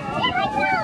Every time.